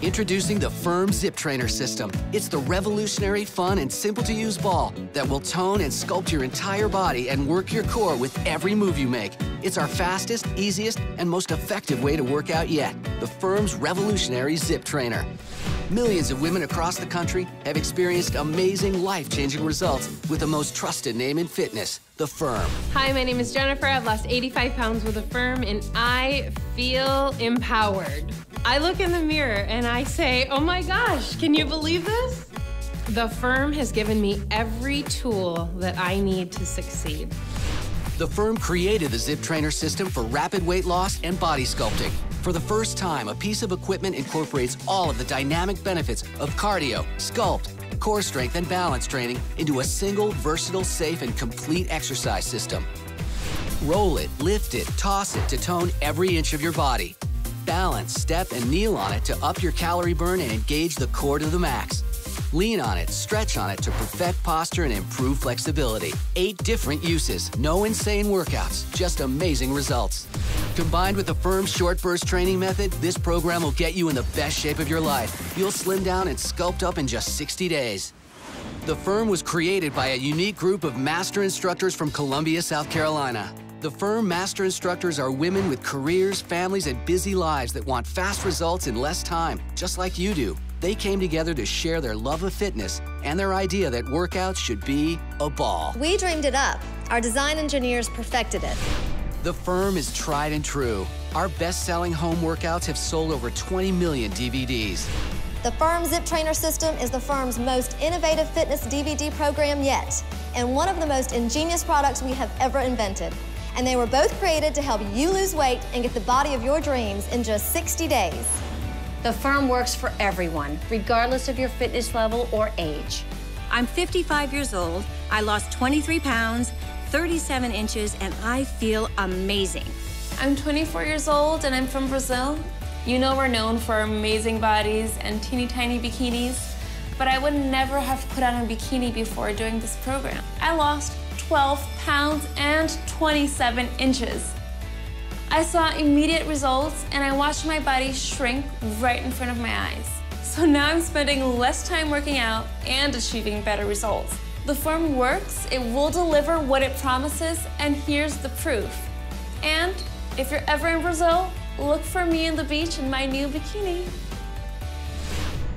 Introducing the Firm Zip Trainer system. It's the revolutionary, fun, and simple to use ball that will tone and sculpt your entire body and work your core with every move you make. It's our fastest, easiest, and most effective way to work out yet. The Firm's revolutionary Zip Trainer. Millions of women across the country have experienced amazing life-changing results with the most trusted name in fitness, The Firm. Hi, my name is Jennifer. I've lost 85 pounds with The Firm, and I feel empowered. I look in the mirror and I say, oh my gosh, can you believe this? The firm has given me every tool that I need to succeed. The firm created the Zip Trainer system for rapid weight loss and body sculpting. For the first time, a piece of equipment incorporates all of the dynamic benefits of cardio, sculpt, core strength, and balance training into a single, versatile, safe, and complete exercise system. Roll it, lift it, toss it to tone every inch of your body balance, step, and kneel on it to up your calorie burn and engage the core to the max. Lean on it, stretch on it to perfect posture and improve flexibility. Eight different uses, no insane workouts, just amazing results. Combined with the firm short burst training method, this program will get you in the best shape of your life. You'll slim down and sculpt up in just 60 days. The firm was created by a unique group of master instructors from Columbia, South Carolina. The firm master instructors are women with careers, families, and busy lives that want fast results in less time, just like you do. They came together to share their love of fitness and their idea that workouts should be a ball. We dreamed it up. Our design engineers perfected it. The firm is tried and true. Our best-selling home workouts have sold over 20 million DVDs. The Firm Zip Trainer system is the firm's most innovative fitness DVD program yet, and one of the most ingenious products we have ever invented and they were both created to help you lose weight and get the body of your dreams in just 60 days. The firm works for everyone, regardless of your fitness level or age. I'm 55 years old, I lost 23 pounds, 37 inches, and I feel amazing. I'm 24 years old and I'm from Brazil. You know we're known for amazing bodies and teeny tiny bikinis, but I would never have put on a bikini before doing this program. I lost 12 pounds and 27 inches. I saw immediate results and I watched my body shrink right in front of my eyes. So now I'm spending less time working out and achieving better results. The firm works, it will deliver what it promises, and here's the proof. And if you're ever in Brazil, look for me in the beach in my new bikini.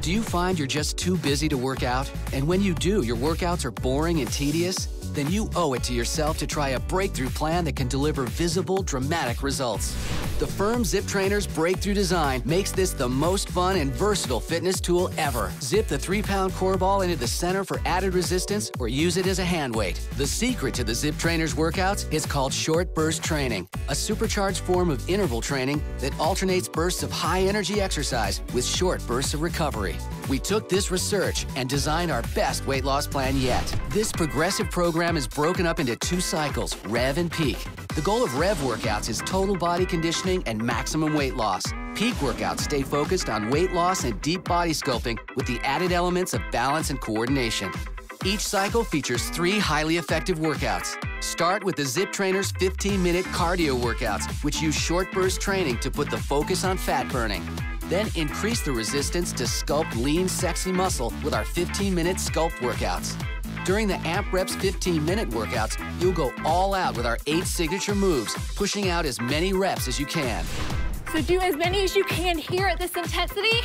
Do you find you're just too busy to work out? And when you do, your workouts are boring and tedious? Then you owe it to yourself to try a breakthrough plan that can deliver visible, dramatic results. The firm Zip Trainer's breakthrough design makes this the most fun and versatile fitness tool ever. Zip the three-pound core ball into the center for added resistance or use it as a hand weight. The secret to the Zip Trainer's workouts is called short burst training, a supercharged form of interval training that alternates bursts of high-energy exercise with short bursts of recovery. We took this research and designed our best weight loss plan yet. This progressive program is broken up into two cycles, Rev and Peak. The goal of Rev workouts is total body conditioning and maximum weight loss. Peak workouts stay focused on weight loss and deep body sculpting with the added elements of balance and coordination. Each cycle features three highly effective workouts. Start with the Zip Trainer's 15-minute cardio workouts, which use short burst training to put the focus on fat burning. Then increase the resistance to sculpt lean, sexy muscle with our 15-minute sculpt workouts. During the AMP Reps 15 minute workouts, you'll go all out with our eight signature moves, pushing out as many reps as you can. So do as many as you can here at this intensity,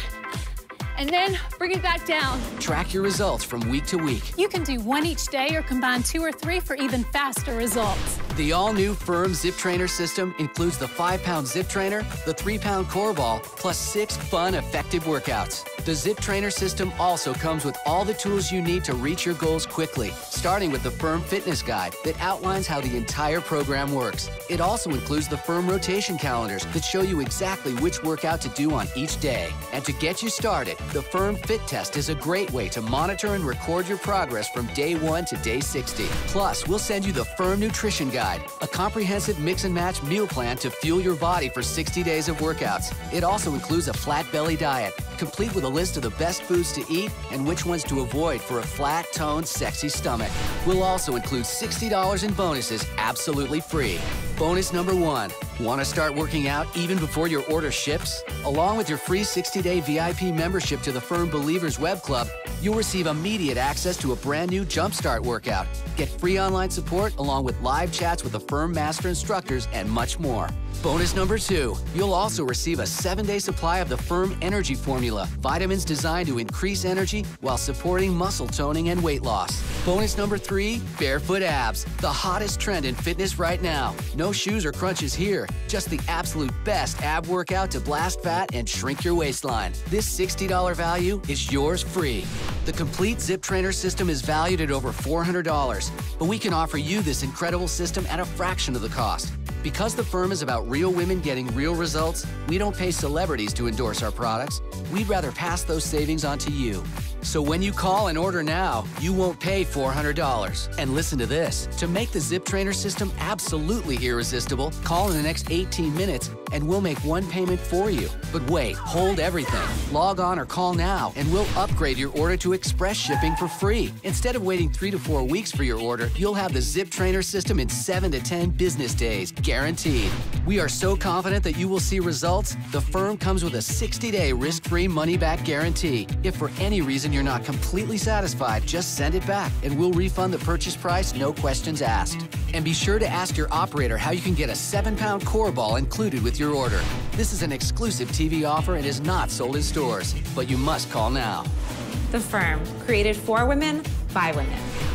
and then bring it back down. Track your results from week to week. You can do one each day or combine two or three for even faster results. The all-new Firm Zip Trainer system includes the 5-pound Zip Trainer, the 3-pound core ball, plus six fun, effective workouts. The Zip Trainer system also comes with all the tools you need to reach your goals quickly, starting with the Firm Fitness Guide that outlines how the entire program works. It also includes the Firm rotation calendars that show you exactly which workout to do on each day. And to get you started, the Firm Fit Test is a great way to monitor and record your progress from day 1 to day 60. Plus, we'll send you the Firm Nutrition Guide, a comprehensive mix and match meal plan to fuel your body for 60 days of workouts. It also includes a flat belly diet, complete with a list of the best foods to eat and which ones to avoid for a flat, toned, sexy stomach. We'll also include $60 in bonuses absolutely free. Bonus number one want to start working out even before your order ships? Along with your free 60 day VIP membership to the Firm Believers Web Club, you'll receive immediate access to a brand new Jumpstart workout. Get free online support along with live chats with the Firm Master instructors and much more. Bonus number two, you'll also receive a seven day supply of the Firm Energy Formula, vitamins designed to increase energy while supporting muscle toning and weight loss. Bonus number three, barefoot abs, the hottest trend in fitness right now. No shoes or crunches here, just the absolute best ab workout to blast fat and shrink your waistline. This $60 value is yours free. The complete Zip Trainer system is valued at over $400, but we can offer you this incredible system at a fraction of the cost. Because the firm is about real women getting real results, we don't pay celebrities to endorse our products. We'd rather pass those savings on to you. So when you call and order now, you won't pay $400. And listen to this to make the Zip Trainer system absolutely irresistible, call in the next 18 minutes and we'll make one payment for you. But wait, hold everything. Log on or call now and we'll upgrade your order to express shipping for free. Instead of waiting three to four weeks for your order, you'll have the Zip Trainer system in seven to 10 business days, guaranteed. We are so confident that you will see results, the firm comes with a 60 day risk free money back guarantee. If for any reason you're not completely satisfied, just send it back and we'll refund the purchase price, no questions asked. And be sure to ask your operator how you can get a 7 pound core ball included with your order. This is an exclusive TV offer and is not sold in stores, but you must call now. The firm, created for women, by women.